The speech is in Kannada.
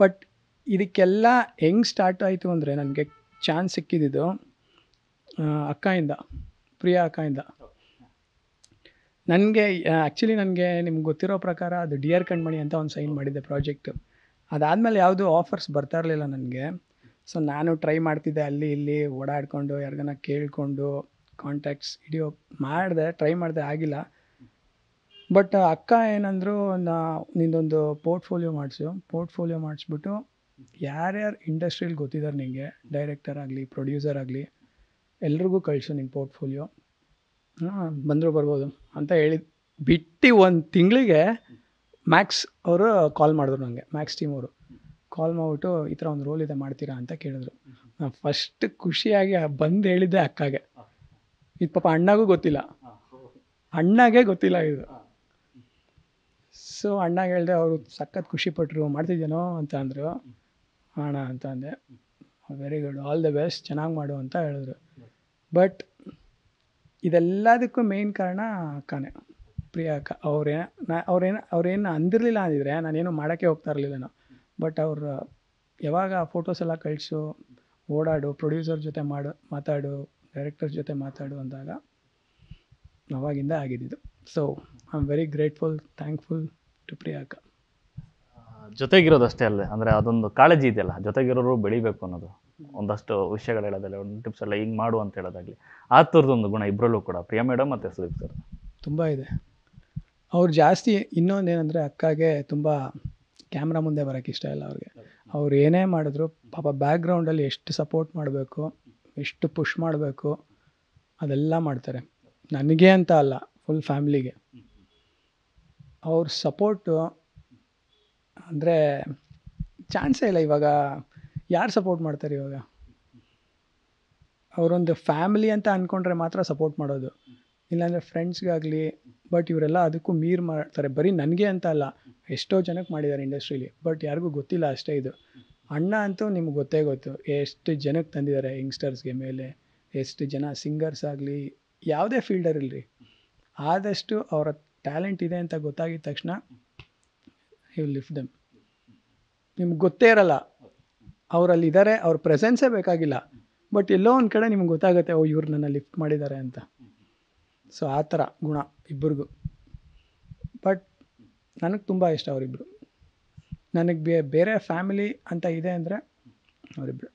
ಬಟ್ ಇದಕ್ಕೆಲ್ಲ ಹೆಂಗೆ ಸ್ಟಾರ್ಟ್ ಆಯಿತು ಅಂದರೆ ನನಗೆ ಚಾನ್ಸ್ ಸಿಕ್ಕಿದ್ದು ಅಕ್ಕಯಿಂದ, ಪ್ರಿಯಾ ಅಕ್ಕಯಿಂದ. ನನಗೆ ಆ್ಯಕ್ಚುಲಿ ನನಗೆ ನಿಮ್ಗೆ ಗೊತ್ತಿರೋ ಪ್ರಕಾರ ಅದು ಡಿ ಆರ್ ಕಣ್ಮಣಿ ಅಂತ ಒಂದು ಸೈನ್ ಮಾಡಿದ್ದೆ ಪ್ರಾಜೆಕ್ಟು ಅದಾದಮೇಲೆ ಯಾವುದೂ ಆಫರ್ಸ್ ಬರ್ತಾ ಇರಲಿಲ್ಲ ನನಗೆ. ಸೊ ನಾನು ಟ್ರೈ ಮಾಡ್ತಿದ್ದೆ ಅಲ್ಲಿ ಇಲ್ಲಿ ಓಡಾಡಿಕೊಂಡು, ಯಾರಿಗಾನ ಕೇಳಿಕೊಂಡು ಕಾಂಟ್ಯಾಕ್ಟ್ಸ್ ಹಿಡಿಯೋ ಮಾಡಿದೆ ಟ್ರೈ ಮಾಡಿದೆ ಆಗಿಲ್ಲ. ಬಟ್ ಅಕ್ಕ ಏನಂದ್ರು, ನಾ, ನಿಂದೊಂದು ಪೋರ್ಟ್ಫೋಲಿಯೋ ಮಾಡಿಸು. ಪೋರ್ಟ್ಫೋಲಿಯೋ ಮಾಡಿಸ್ಬಿಟ್ಟು, ಯಾರ್ಯಾರು ಇಂಡಸ್ಟ್ರೀಲಿ ಗೊತ್ತಿದ್ದಾರೆ ನಿಮಗೆ ಡೈರೆಕ್ಟರ್ ಆಗಲಿ ಪ್ರೊಡ್ಯೂಸರ್ ಆಗಲಿ, ಎಲ್ರಿಗೂ ಕಳಿಸು ನಿನ್ನ ಪೋರ್ಟ್ಫೋಲಿಯೋ ಬಂದರೂ ಬರ್ಬೋದು ಅಂತ ಹೇಳಿ, ಬಿಟ್ಟು ಒಂದು ತಿಂಗಳಿಗೆ ಮ್ಯಾಕ್ಸ್ ಅವರು ಕಾಲ್ ಮಾಡಿದ್ರು ನನಗೆ ಮ್ಯಾಕ್ಸ್ ಟೀಮ್ ಅವರು. ಕಾಲ್ ಮಾಡಿಬಿಟ್ಟು, ಈ ಥರ ಒಂದು ರೋಲ್ ಇದೆ ಮಾಡ್ತೀರಾ ಅಂತ ಕೇಳಿದ್ರು. ನಾನು ಫಸ್ಟ್ ಖುಷಿಯಾಗಿ ಬಂದು ಹೇಳಿದ್ದೆ ಅಕ್ಕಾಗೆ. ಇದು ಪಾಪ ಅಣ್ಣಗೂ ಗೊತ್ತಿಲ್ಲ. ಅಣ್ಣಗೆ ಗೊತ್ತಿಲ್ಲ ಇದು. ಸೊ ಅಣ್ಣಗೆ ಹೇಳಿದೆ, ಅವರು ಸಖತ್ ಖುಷಿಪಟ್ಟರು ಮಾಡ್ತಿದ್ದೇನೋ ಅಂತ ಅಂದರು. ಅಣ್ಣ ಅಂತ ಅಂದೆ. Very good all the best ಚೆನ್ನಾಗಿ ಮಾಡು ಅಂತ ಹೇಳಿದ್ರು. ಬಟ್ ಇದೆಲ್ಲದಕ್ಕೂ ಮೇಯ್ನ್ ಕಾರಣ ಅಕ್ಕನೇ ಪ್ರಿಯ ಅಕ್ಕ ಅವ್ರೇ ನಾ ಅವ್ರೇನು ಅವ್ರೇನು ಅಂದಿರಲಿಲ್ಲ ಅಂದಿದ್ರೆ, ನಾನೇನು ಮಾಡೋಕ್ಕೆ ಹೋಗ್ತಾ ಇರಲಿಲ್ಲ ನಾನು. ಬಟ್ ಅವ್ರು, ಯಾವಾಗ ಫೋಟೋಸ್ ಎಲ್ಲ ಕಳಿಸು, ಓಡಾಡು ಪ್ರೊಡ್ಯೂಸರ್ ಜೊತೆ ಮಾಡು, ಮಾತಾಡು ಡೈರೆಕ್ಟರ್ ಜೊತೆ ಮಾತಾಡು ಅಂದಾಗ, ಅವಾಗಿಂದ ಆಗಿದ್ದು so I am very grateful thankful to Priya ಅಕ್ಕ ಜೊತೆಗಿರೋದು ಅಷ್ಟೇ ಅಲ್ಲೇ ಅಂದರೆ ಅದೊಂದು ಕಾಳಜಿ ಇದೆಯಲ್ಲ ಜೊತೆಗಿರೋರು ಬೆಳಿಬೇಕು ಅನ್ನೋದು. ಒಂದಷ್ಟು ವಿಷಯಗಳು ಹೇಳೋದಲ್ಲ ಒಂದು ಟಿಪ್ಸ್ ಎಲ್ಲ ಹಿಂಗೆ ಮಾಡು ಅಂತ ಹೇಳೋದಾಗಲಿ. ಆ ಥರದೊಂದು ಗುಣ ಇಬ್ಬರಲ್ಲೂ ಕೂಡ ಪ್ರಿಯಾ ಮೇಡಮ್ ಮತ್ತು ಸುದೀಪ್ ಸರ್ ತುಂಬ ಇದೆ. ಅವ್ರು ಜಾಸ್ತಿ ಇನ್ನೊಂದು ಏನಂದರೆ ಅಕ್ಕಗೆ ತುಂಬ ಕ್ಯಾಮ್ರಾ ಮುಂದೆ ಬರೋಕ್ಕೆ ಇಷ್ಟ ಇಲ್ಲ ಅವ್ರಿಗೆ. ಅವ್ರು ಏನೇ ಮಾಡಿದ್ರು ಪಾಪ ಬ್ಯಾಕ್ಗ್ರೌಂಡಲ್ಲಿ ಎಷ್ಟು ಸಪೋರ್ಟ್ ಮಾಡಬೇಕು ಎಷ್ಟು ಪುಷ್ ಮಾಡಬೇಕು ಅದೆಲ್ಲ ಮಾಡ್ತಾರೆ. ನನಗೆ ಅಂತ ಅಲ್ಲ ಫುಲ್ ಫ್ಯಾಮ್ಲಿಗೆ ಅವ್ರ ಸಪೋರ್ಟು ಅಂದರೆ ಚಾನ್ಸೇ ಇಲ್ಲ ಇವಾಗ. ಯಾರು ಸಪೋರ್ಟ್ ಮಾಡ್ತಾರೆ ಇವಾಗ? ಅವರೊಂದು ಫ್ಯಾಮಿಲಿ ಅಂತ ಅಂದ್ಕೊಂಡ್ರೆ ಮಾತ್ರ ಸಪೋರ್ಟ್ ಮಾಡೋದು. ಇಲ್ಲಾಂದರೆ ಫ್ರೆಂಡ್ಸ್ಗಾಗಲಿ ಬಟ್ ಇವರೆಲ್ಲ ಅದಕ್ಕೂ ಮೀರ್ ಮಾಡ್ತಾರೆ. ಬರೀ ನನಗೆ ಅಂತ ಅಲ್ಲ, ಎಷ್ಟೋ ಜನಕ್ಕೆ ಮಾಡಿದ್ದಾರೆ ಇಂಡಸ್ಟ್ರೀಲಿ ಬಟ್ ಯಾರಿಗೂ ಗೊತ್ತಿಲ್ಲ ಅಷ್ಟೇ ಇದು. ಅಣ್ಣ ಅಂತೂ ನಿಮ್ಗೆ ಗೊತ್ತೇ ಗೊತ್ತು. ಎಷ್ಟು ಜನಕ್ಕೆ ತಂದಿದ್ದಾರೆ ಯಂಗ್ಸ್ಟರ್ಸ್ಗೆ ಮೇಲೆ, ಎಷ್ಟು ಜನ ಸಿಂಗರ್ಸ್ ಆಗಲಿ, ಯಾವುದೇ ಫೀಲ್ಡರ್ ಇಲ್ಲರಿ ಆದಷ್ಟು ಅವರ ಟ್ಯಾಲೆಂಟ್ ಇದೆ ಅಂತ ಗೊತ್ತಾಗಿದ ತಕ್ಷಣ ಯು ಲಿಫ್ಟ್ ದೆಮ್ ನಿಮ್ಗೆ ಗೊತ್ತೇ ಇರಲ್ಲ. ಅವರಲ್ಲಿ ಇದ್ದಾರೆ ಅವ್ರ ಪ್ರೆಸೆನ್ಸೇ ಬೇಕಾಗಿಲ್ಲ. ಬಟ್ ಎಲ್ಲೋ ಒಂದು ಕಡೆ ನಿಮ್ಗೆ ಗೊತ್ತಾಗುತ್ತೆ, ಓ, ಇವ್ರು ನನ್ನ ಲಿಫ್ಟ್ ಮಾಡಿದ್ದಾರೆ ಅಂತ. ಸೊ ಆ ಥರ ಗುಣ ಇಬ್ಬರಿಗೂ ಬಟ್ ನನಗೆ ತುಂಬ ಇಷ್ಟ ಅವರಿಬ್ಬರು ನನಗೆ ಬೇರೆ ಫ್ಯಾಮಿಲಿ ಅಂತ ಇದೆ ಅಂದರೆ ಅವರಿಬ್ಬರು